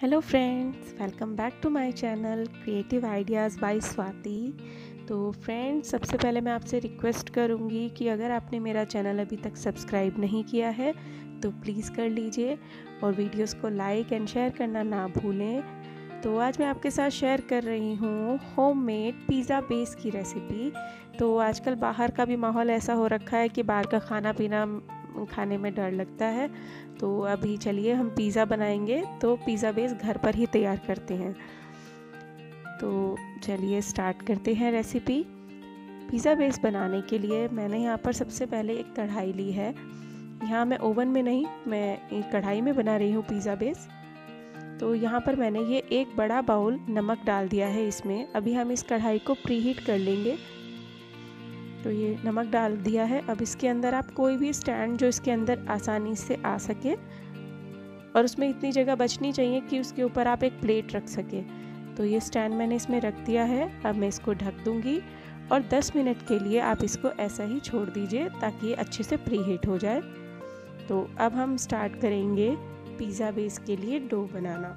Hello friends welcome back to my channel creative ideas by Swati तो friends सबसे पहले मैं आपसे रिक्वेस्ट करूँगी कि अगर आपने मेरा चैनल अभी तक सब्सक्राइब नहीं किया है तो प्लीज़ कर लीजिए और वीडियोस को लाइक एंड शेयर करना ना भूलें। तो आज मैं आपके साथ शेयर कर रही हूँ होममेड पिज़्ज़ा बेस की रेसिपी तो आजकल बाहर का भी माहौल ऐसा हो रखा है कि बाहर का खाना पीना खाने में डर लगता है। तो अभी चलिए हम पिज़्ज़ा बनाएँगे। तो पिज़्ज़ा बेस घर पर ही तैयार करते हैं। तो चलिए स्टार्ट करते हैं रेसिपी। पिज़्ज़ा बेस बनाने के लिए मैंने यहाँ पर सबसे पहले एक कढ़ाई ली है। यहाँ मैं ओवन में नहीं, मैं कढ़ाई में बना रही हूँ पिज़्ज़ा बेस। तो यहाँ पर मैंने ये एक बड़ा बाउल नमक डाल दिया है इसमें। अभी हम इस कढ़ाई को प्रीहीट कर लेंगे। तो ये नमक डाल दिया है, अब इसके अंदर आप कोई भी स्टैंड जो इसके अंदर आसानी से आ सके और उसमें इतनी जगह बचनी चाहिए कि उसके ऊपर आप एक प्लेट रख सके। तो ये स्टैंड मैंने इसमें रख दिया है, अब मैं इसको ढक दूँगी और 10 मिनट के लिए आप इसको ऐसा ही छोड़ दीजिए ताकि ये अच्छे से प्री हीट हो जाए। तो अब हम स्टार्ट करेंगे पिज़्ज़ा बेस के लिए डो बनाना।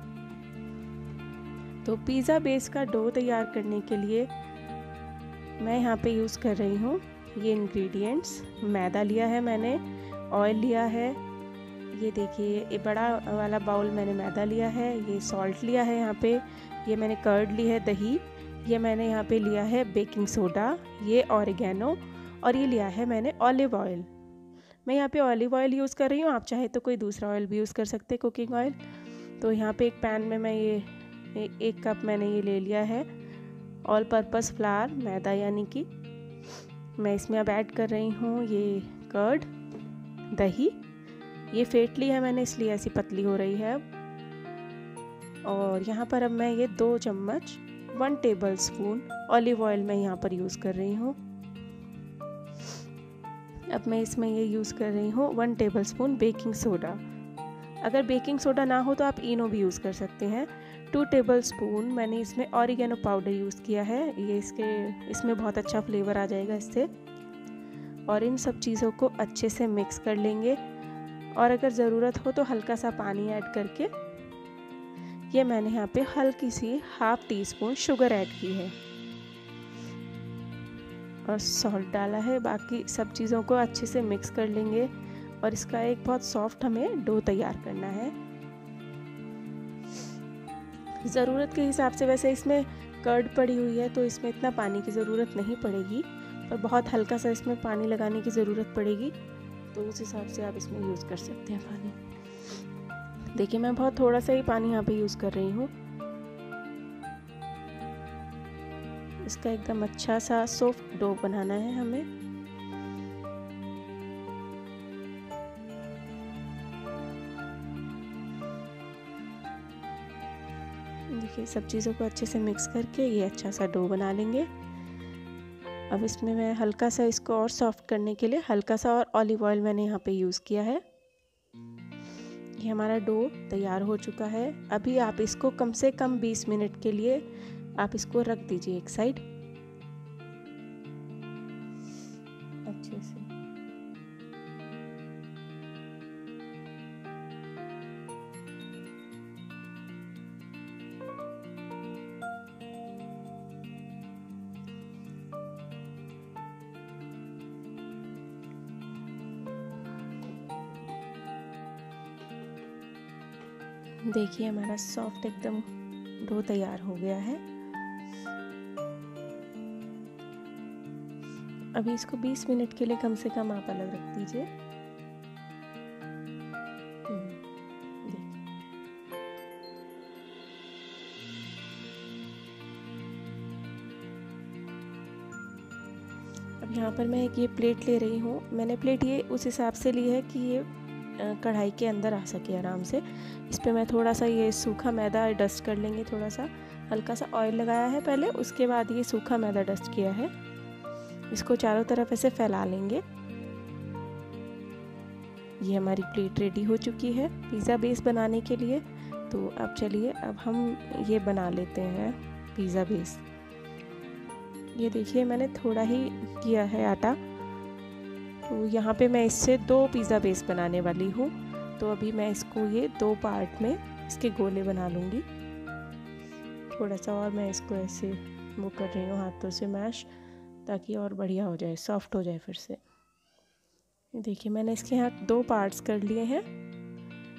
तो पिज़्ज़ा बेस का डो तैयार करने के लिए मैं यहाँ पे यूज़ कर रही हूँ ये इंग्रेडिएंट्स मैदा लिया है मैंने ऑयल लिया है। ये देखिए, ये बड़ा वाला बाउल मैंने मैदा लिया है, ये सॉल्ट लिया है यहाँ पे। ये मैंने कर्ड ली है दही, ये मैंने यहाँ पे लिया है बेकिंग सोडा ये ऑरिगेनो और ये लिया है मैंने ऑलिव ऑयल मैं यहाँ पे ऑलिव ऑयल यूज़ कर रही हूँ, आप चाहे तो कोई दूसरा ऑयल भी यूज़ कर सकते कुकिंग ऑयल तो यहाँ पे एक पैन में मैं ये एक कप मैंने ये ले लिया है। ऑल पर्पस फ्लावर मैदा यानी कि। मैं इसमें अब ऐड कर रही हूँ ये कर्ड दही। ये फेंट ली है मैंने, इसलिए ऐसी पतली हो रही है और यहाँ पर अब मैं ये दो चम्मच one tablespoon olive oil मैं यहाँ पर यूज़ कर रही हूँ। अब मैं इसमें ये यूज़ कर रही हूँ one tablespoon baking soda अगर बेकिंग सोडा ना हो तो आप इनो भी यूज़ कर सकते हैं। टू टेबल स्पून मैंने इसमें ऑरिगेनो पाउडर यूज़ किया है। ये इसके, इसमें बहुत अच्छा फ्लेवर आ जाएगा इससे। और इन सब चीज़ों को अच्छे से मिक्स कर लेंगे। और अगर ज़रूरत हो तो हल्का सा पानी ऐड करके, ये मैंने यहाँ पे हल्की सी half teaspoon sugar add की है। और सॉल्ट डाला है। बाकी सब चीज़ों को अच्छे से मिक्स कर लेंगे। और इसका एक बहुत सॉफ्ट हमें डो तैयार करना है। ज़रूरत के हिसाब से वैसे इसमें कर्ड पड़ी हुई है तो इसमें इतना पानी की ज़रूरत नहीं पड़ेगी, पर बहुत हल्का सा इसमें पानी लगाने की ज़रूरत पड़ेगी तो उस हिसाब से आप इसमें यूज़ कर सकते हैं पानी। देखिए, मैं बहुत थोड़ा सा ही पानी यहाँ पे यूज़ कर रही हूँ। इसका एकदम अच्छा सा सॉफ्ट डो बनाना है हमें। देखिए सब चीज़ों को अच्छे से मिक्स करके ये अच्छा सा डो बना लेंगे। अब इसमें मैं हल्का सा इसको और सॉफ्ट करने के लिए हल्का सा और ऑलिव ऑयल मैंने यहाँ पे यूज़ किया है। ये हमारा डो तैयार हो चुका है। अभी आप इसको कम से कम 20 मिनट के लिए आप इसको रख दीजिए एक साइड। देखिए, हमारा सॉफ्ट एकदम डो तैयार हो गया है। अभी इसको 20 मिनट के लिए कम से कम आप अलग रख दीजिए। अब यहाँ पर मैं एक ये प्लेट ले रही हूँ। मैंने प्लेट ये उस हिसाब से ली है कि ये कढ़ाई के अंदर आ सके आराम से। इस पर मैं थोड़ा सा ये सूखा मैदा डस्ट कर लेंगे थोड़ा सा। हल्का सा ऑयल लगाया है पहले, उसके बाद ये सूखा मैदा डस्ट किया है। इसको चारों तरफ़ ऐसे फैला लेंगे। ये हमारी प्लेट रेडी हो चुकी है पिज़्ज़ा बेस बनाने के लिए। तो अब चलिए, अब हम ये बना लेते हैं पिज़्ज़ा बेस ये देखिए, मैंने थोड़ा ही किया है आटा। तो यहाँ पे मैं इससे दो पिज़्ज़ा बेस बनाने वाली हूँ। तो अभी मैं इसको ये दो पार्ट में इसके गोले बना लूँगी। थोड़ा सा और मैं इसको ऐसे वो कर रही हूँ, हाथों से मैश ताकि और बढ़िया हो जाए सॉफ्ट हो जाए फिर से। देखिए, मैंने इसके यहाँ दो पार्ट्स कर लिए हैं।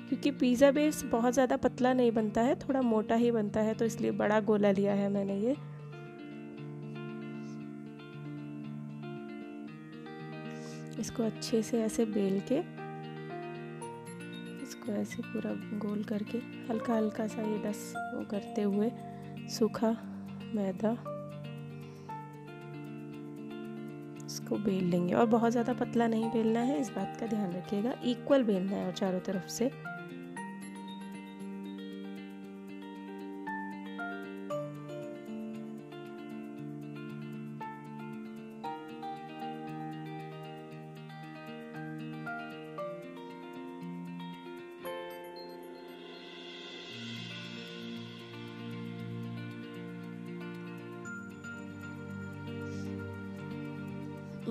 क्योंकि पिज़्ज़ा बेस बहुत ज़्यादा पतला नहीं बनता है, थोड़ा मोटा ही बनता है तो इसलिए बड़ा गोला लिया है मैंने ये। इसको अच्छे से ऐसे बेल के, इसको ऐसे पूरा गोल करके हल्का हल्का सा ये दस वो करते हुए सूखा मैदा, इसको बेल लेंगे। और बहुत ज़्यादा पतला नहीं बेलना है, इस बात का ध्यान रखिएगा। इक्वल बेलना है और चारों तरफ़ से।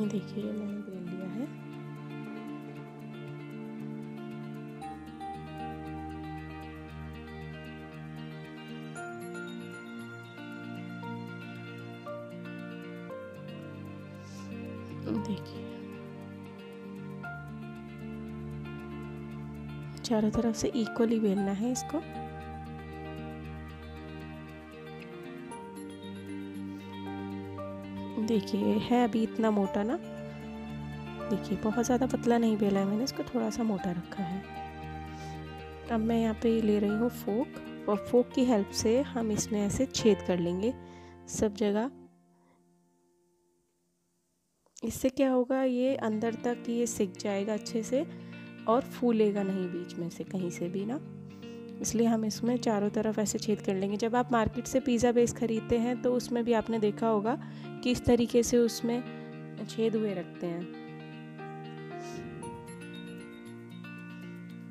ये देखिए मैंने बेल लिया है। देखिए। चारों तरफ़ से इक्वली बेलना है इसको। देखिए है अभी इतना मोटा ना। देखिए, बहुत ज़्यादा पतला नहीं बेला है मैंने, इसको थोड़ा सा मोटा रखा है। अब मैं यहाँ पे ले रही हूँ फोक, और फोक की हेल्प से हम इसमें ऐसे छेद कर लेंगे, सब जगह। इससे क्या होगा, ये अंदर तक ये सिक जाएगा अच्छे से, और फूलेगा नहीं बीच में से, कहीं से भी ना। इसलिए हम इसमें चारों तरफ़ ऐसे छेद कर लेंगे। जब आप मार्केट से पिज़्ज़ा बेस ख़रीदते हैं तो उसमें भी आपने देखा होगा कि इस तरीके से उसमें छेद हुए रखते हैं।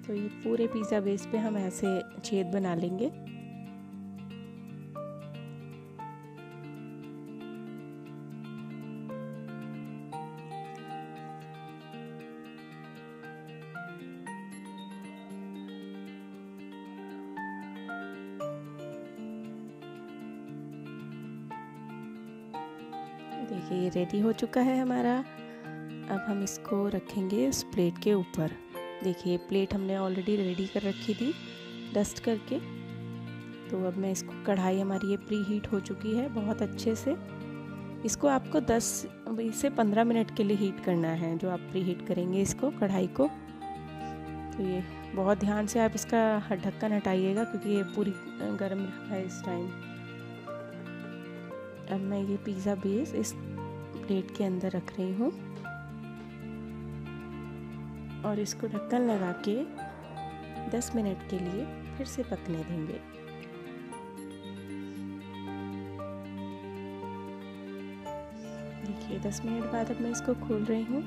तो ये पूरे पिज़्ज़ा बेस पे हम ऐसे छेद बना लेंगे। देखिए, ये रेडी हो चुका है हमारा। अब हम इसको रखेंगे उस प्लेट के ऊपर। देखिए प्लेट हमने ऑलरेडी रेडी कर रखी थी डस्ट करके। तो अब मैं इसको, कढ़ाई हमारी ये प्री हीट हो चुकी है बहुत अच्छे से। इसको आपको 10 से 15 मिनट के लिए हीट करना है जो आप प्री हीट करेंगे इसको, कढ़ाई को। तो ये बहुत ध्यान से आप इसका ढक्कन हटाइएगा क्योंकि ये पूरी गर्म है इस टाइम अब मैं ये पिज़्ज़ा बेस इस प्लेट के अंदर रख रही हूँ। और इसको ढक्कन लगा के 10 मिनट के लिए फिर से पकने देंगे। देखिए 10 मिनट बाद अब मैं इसको खोल रही हूँ।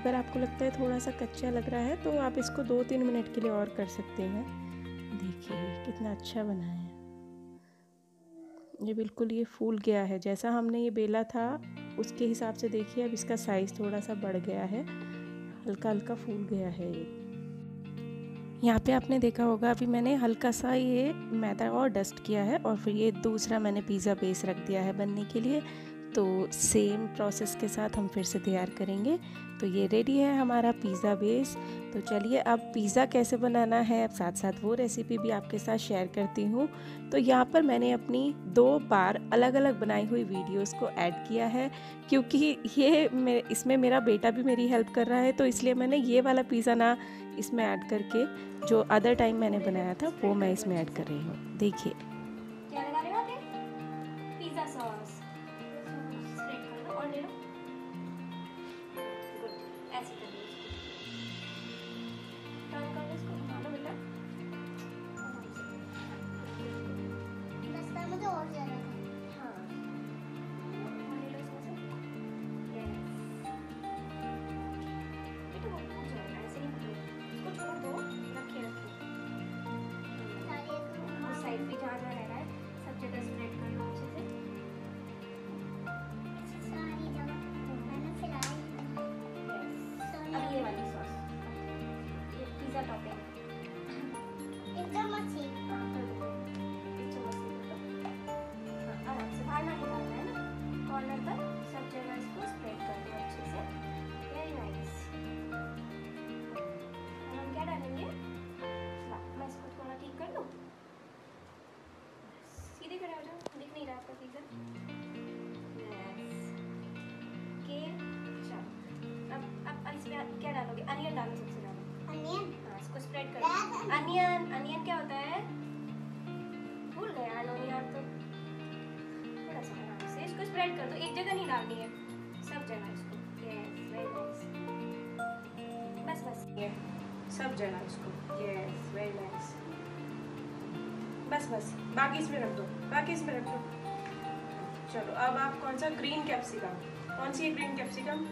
अगर आपको लगता है थोड़ा सा कच्चा लग रहा है तो आप इसको दो तीन मिनट के लिए और कर सकते हैं। देखिए, कितना अच्छा बना है। ये बिल्कुल ये फूल गया है। जैसा हमने ये बेला था, उसके हिसाब से देखिए, अब इसका साइज़ थोड़ा सा बढ़ गया है। हल्का हल्का फूल गया है ये। यहाँ पे आपने देखा होगा, अभी मैंने हल्का सा ये मैदा और डस्ट किया है और फिर ये दूसरा मैंने पिज़्ज़ा बेस रख दिया है बनने के लिए। तो सेम प्रोसेस के साथ हम फिर से तैयार करेंगे। तो ये रेडी है हमारा पिज़्ज़ा बेस तो चलिए अब पिज़्ज़ा कैसे बनाना है, अब साथ साथ वो रेसिपी भी आपके साथ शेयर करती हूँ। तो यहाँ पर मैंने अपनी दो बार अलग अलग बनाई हुई वीडियोस को ऐड किया है, क्योंकि ये मे, इसमें मेरा बेटा भी मेरी हेल्प कर रहा है तो इसलिए मैंने ये वाला पिज़्ज़ा ना इसमें ऐड करके, जो अदर टाइम मैंने बनाया था, वो मैं इसमें ऐड कर रही हूँ। देखिए। स्प्रेड कर दो, एक जगह नहीं डालनी है। सब जगह इसको। बस बस। ये, सब जगह इसको। यस वेरी नाइस बस बस। बाकी इसमें रख दो। बाकी इसमें रख दो। चलो, अब आप कौन सा ग्रीन कैप्सिकम कौन सी है ग्रीन कैप्सिकम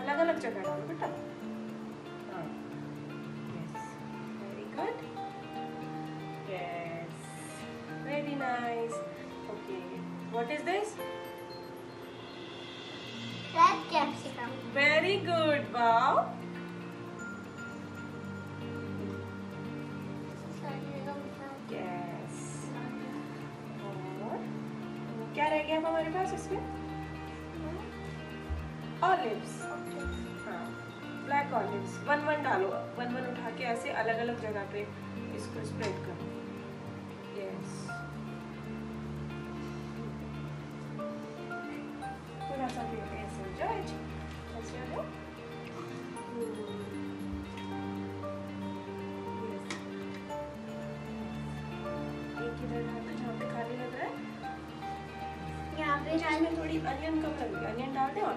अलग अलग जगह डालो बेटा। Very good yes very nice is this red capsicum very good wow yes और क्या रह गया हमारे पास इसमें ऑलिव्स हाँ. ब्लैक ऑलिव्स वन वन डालो. वन वन उठा के ऐसे अलग अलग जगह पे इसको स्प्रेड करो. यस थोड़ा हो एक इधर डाल पे खाली लग रहा है? यहाँ पे इसमें थोड़ी अनियन कम लगी अनियन डाल दें और?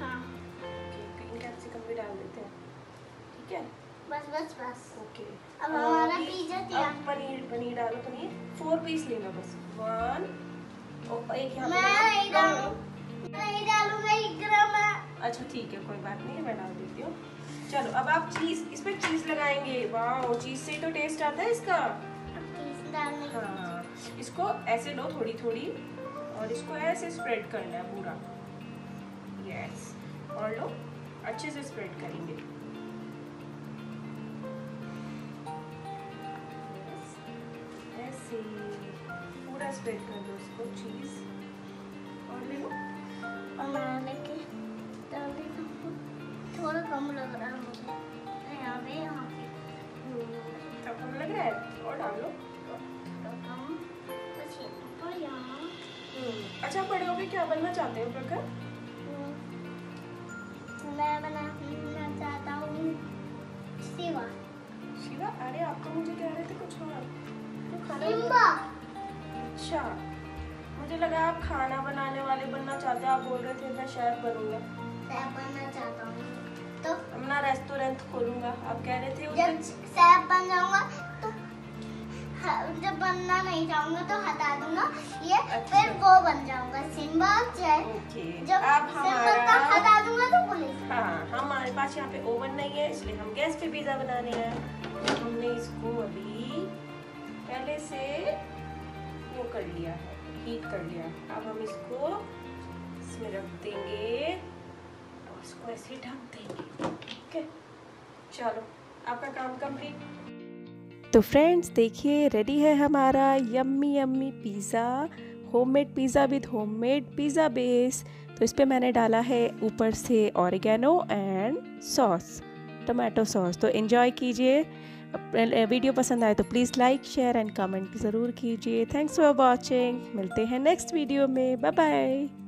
हाँ। ग्रीन कैप्सिकम भी डाल देते हैं। ठीक है? बस बस बस। ओके अब हमारा पिज्जा तैयार। पनीर पनीर डालो पनीर। फोर पीस लेना बस। वन एक यहाँ ग्राम अच्छा ठीक है कोई बात नहीं मैं डाल देती हूँ। चलो अब आप चीज़ इस पे चीज़ लगाएँगे। वाह चीज़ से तो टेस्ट आता है इसका। हाँ इसको ऐसे लो थोड़ी थोड़ी और इसको ऐसे स्प्रेड करना है पूरा। यस और लो अच्छे से स्प्रेड करेंगे। ऐसे। पूरा स्प्रेड कर दो इसको चीज़ और ले लो डाल देता थोड़ा कम लग रहा है मुझे। यहाँ पे यहाँ पे। तब कम लग रहा है? और डाल लो। यहाँ यहाँ अच्छा बड़े होके क्या? बनना चाहते हो प्रखर? मैं बनाना चाहता हूँ सेवा शिवा? अरे आप तो मुझे कह रहे थे कुछ और। तो अच्छा मुझे लगा आप खाना बनाने वाले बनना चाहते हो आप बोल रहे थे मैं शेफ बनूँगा। बनना चाहता हूँ। तो अपना रेस्टोरेंट खोलूँगा। आप कह रहे थे जब सेब बन जाऊँगा तो जब बनना नहीं चाहूँगा तो हटा दूँगा। ये अच्छा। फिर वो बन जाऊँगा सिम्बा जब आप सिम्बा का हमारा हटा दूँगा तो पुलिस। हाँ हमारे पास यहाँ पे ओवन नहीं है इसलिए हम गैस पे पिज्जा बनाने हैं। हमने इसको अभी पहले से वो कर लिया है हीट कर लिया। है अब हम इसको इसमें रख देंगे और इसको ऐसे ढक देंगे, ठीक है? चलो, आपका काम कंप्लीट तो फ्रेंड्स देखिए रेडी है हमारा yummy yummy pizza homemade pizza with homemade pizza base तो इस पर मैंने डाला है ऊपर से oregano and sauce tomato sauce तो इन्जॉय कीजिए। वीडियो पसंद आए तो please like share and comment ज़रूर कीजिए। थैंक्स फॉर वॉचिंग मिलते हैं नेक्स्ट वीडियो में। Bye bye